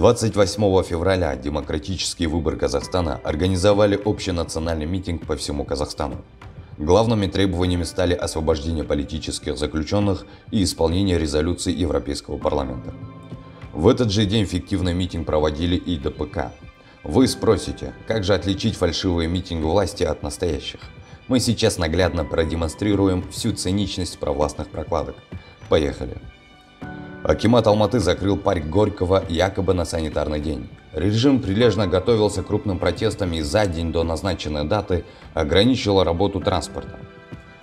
28 февраля Демократический выбор Казахстана организовали общенациональный митинг по всему Казахстану. Главными требованиями стали освобождение политических заключенных и исполнение резолюций Европейского парламента. В этот же день фиктивный митинг проводили и ДПК. Вы спросите, как же отличить фальшивые митинги власти от настоящих? Мы сейчас наглядно продемонстрируем всю циничность провластных прокладок. Поехали! Акимат Алматы закрыл парк Горького якобы на санитарный день. Режим прилежно готовился к крупным протестам и за день до назначенной даты ограничил работу транспорта.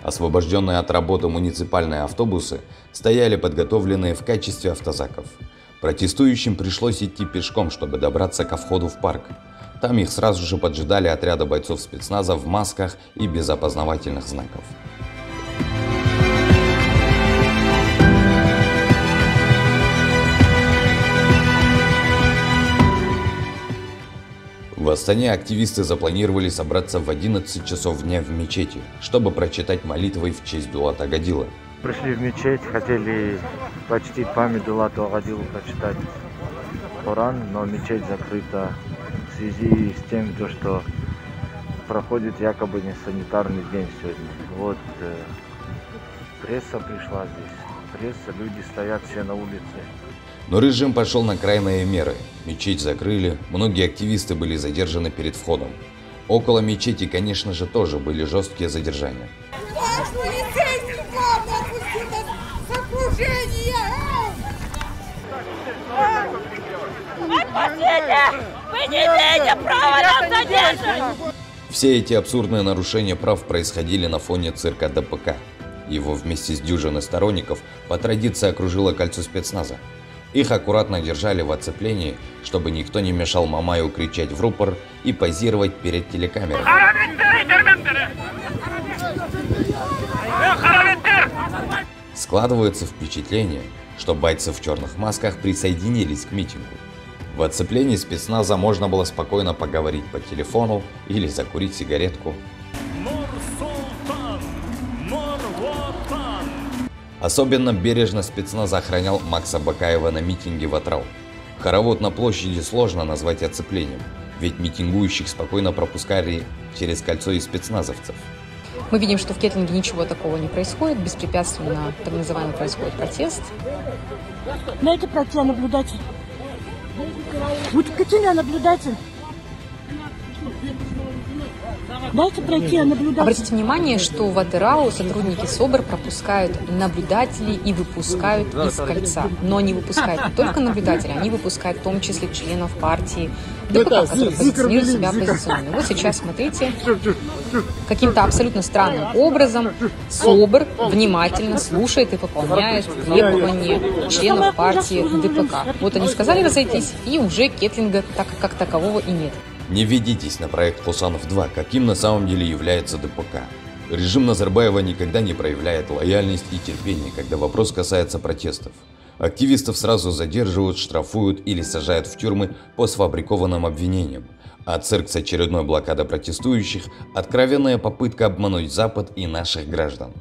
Освобожденные от работы муниципальные автобусы стояли подготовленные в качестве автозаков. Протестующим пришлось идти пешком, чтобы добраться ко входу в парк. Там их сразу же поджидали отряды бойцов спецназа в масках и без опознавательных знаков. В Астане активисты запланировали собраться в 11 часов дня в мечети, чтобы прочитать молитвы в честь Дулата Агадила. Пришли в мечеть, хотели почтить память Дулату Агадилу, прочитать Коран, но мечеть закрыта в связи с тем, то, что проходит якобы не санитарный день сегодня. Вот э, пресса пришла здесь, пресса, люди стоят все на улице. Но режим пошел на крайние меры. Мечеть закрыли, многие активисты были задержаны перед входом. Около мечети, конечно же, тоже были жесткие задержания. Вы не имеете права нас задерживать! Все эти абсурдные нарушения прав происходили на фоне цирка ДПК. Его вместе с дюжиной сторонников по традиции окружило кольцо спецназа. Их аккуратно держали в оцеплении, чтобы никто не мешал Мамаю кричать в рупор и позировать перед телекамерой. Складывается впечатление, что бойцы в черных масках присоединились к митингу. В оцеплении спецназа можно было спокойно поговорить по телефону или закурить сигаретку. Особенно бережно спецназ охранял Макса Бакаева на митинге в Атрау. Хоровод на площади сложно назвать оцеплением, ведь митингующих спокойно пропускали через кольцо и спецназовцев. Мы видим, что в Кетлинге ничего такого не происходит, беспрепятственно так называемый происходит протест. Дайте пройти наблюдатель. Вот Катюня наблюдатель. Дайте пройти, наблюдать. Обратите внимание, что в Адерау сотрудники СОБР пропускают наблюдателей и выпускают из кольца. Но они выпускают не только наблюдателей, они выпускают в том числе членов партии ДПК, которые позиционируют себя оппозиционными. Вот сейчас смотрите, каким-то абсолютно странным образом СОБР внимательно слушает и выполняет требования членов партии ДПК. Вот они сказали разойтись, и уже Кетлинга так как такового и нет. Не ведитесь на проект Хусанов-2, каким на самом деле является ДПК. Режим Назарбаева никогда не проявляет лояльность и терпение, когда вопрос касается протестов. Активистов сразу задерживают, штрафуют или сажают в тюрьмы по сфабрикованным обвинениям. А цирк с очередной блокадой протестующих – откровенная попытка обмануть Запад и наших граждан.